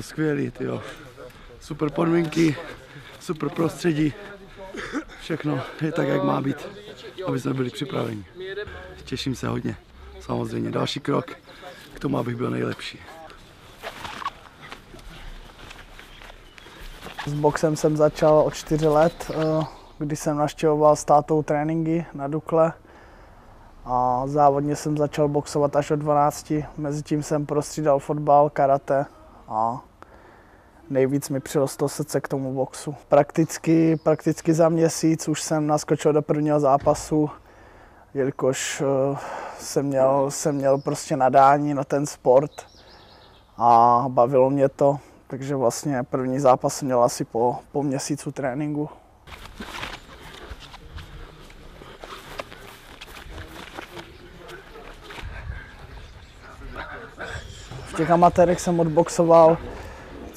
Skvělý, jo. Super podmínky, super prostředí, všechno je tak, jak má být, aby jsme byli připraveni. Těším se hodně, samozřejmě. Další krok k tomu, abych byl nejlepší. S boxem jsem začal od 4 let, eh, kdy jsem naštěvoval s tátou tréninky na Dukle. A závodně jsem začal boxovat až od 12. Mezitím jsem prostřídal fotbal, karate a nejvíc mi přirostlo srdce k tomu boxu. Prakticky, prakticky za měsíc už jsem naskočil do prvního zápasu, jelikož uh, jsem měl, jsem měl prostě nadání na ten sport a bavilo mě to, takže vlastně první zápas jsem měl asi po, po měsícu tréninku. V těch amatérech jsem odboxoval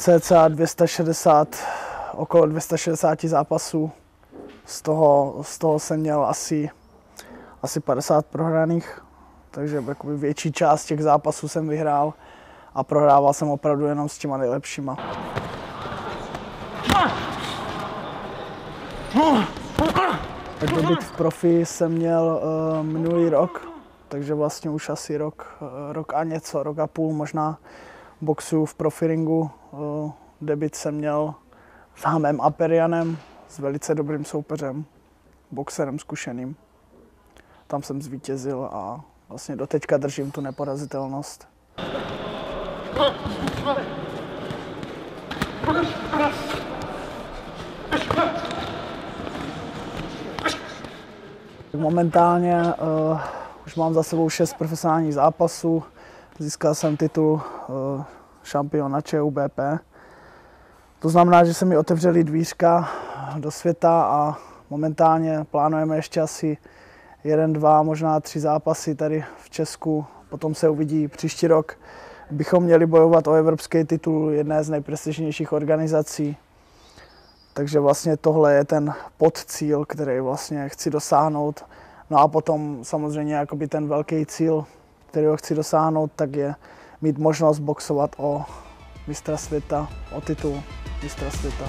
cca 260, okolo 260 zápasů. Z toho, z toho jsem měl asi, asi 50 prohraných, takže jakoby větší část těch zápasů jsem vyhrál a prohrával jsem opravdu jenom s těma nejlepšíma. Být v profi jsem měl uh, minulý rok, takže vlastně už asi rok, uh, rok a něco, rok a půl možná boxu v profiringu. Uh, debit jsem měl s Hamem Aperianem, s velice dobrým soupeřem, boxerem zkušeným. Tam jsem zvítězil a vlastně doteďka držím tu neporazitelnost. Momentálně uh, už mám za sebou šest profesionálních zápasů. Získal jsem titul uh, šampiona ČUBP. To znamená, že se mi otevřely dvířka do světa a momentálně plánujeme ještě asi jeden, dva, možná tři zápasy tady v Česku. Potom se uvidí příští rok. Bychom měli bojovat o evropský titul jedné z nejprestižnějších organizací. Takže vlastně tohle je ten podcíl, který vlastně chci dosáhnout. No a potom samozřejmě jakoby ten velký cíl, který chci dosáhnout, tak je mít možnost boxovat o mistra světa, o titul mistra světa.